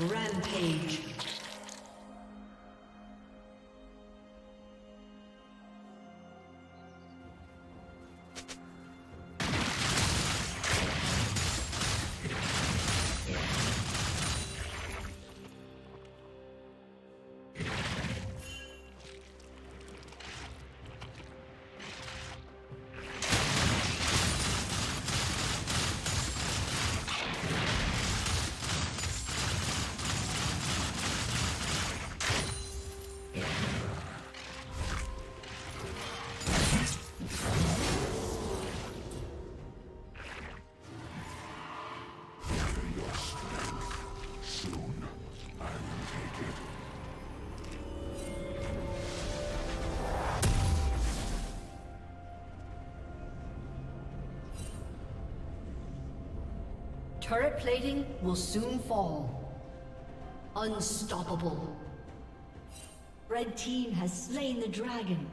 Rampage. Turret plating will soon fall. Unstoppable. Red team has slain the dragon.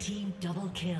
Team double kill.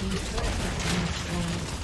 team's turret.